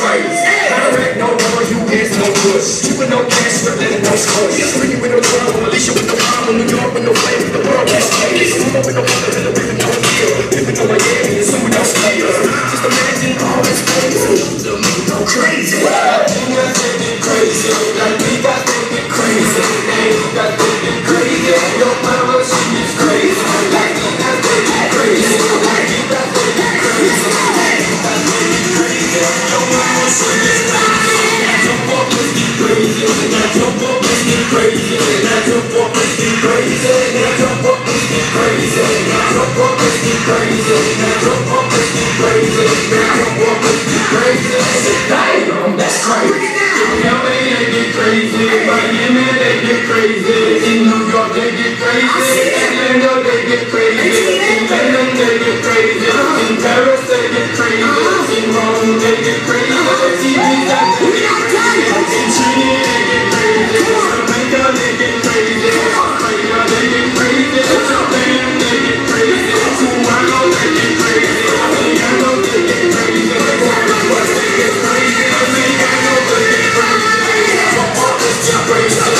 trays. Matter of fact, no number, you is no good. Keeping no cash, but letting those coins. Free with no problem, Alicia with no problem, New York with no flame, the world has players. Come up with no mother, and the rhythm no deal. Living on Miami, and someone else players. Just imagine all this crazy. The moon go crazy. Crazy, like crazy. In New York, they get crazy. In London, they get crazy. In London, they get crazy. In Paris, they get crazy. In Rome, they get crazy. In Ibiza, they get crazy. In Chile, they get crazy. In Jamaica, they get crazy. In Australia, they get crazy. In Japan, they get crazy. In Toronto, they get crazy. Seattle, they get crazy. West, they get crazy. Americano, they get crazy. Football, they get crazy.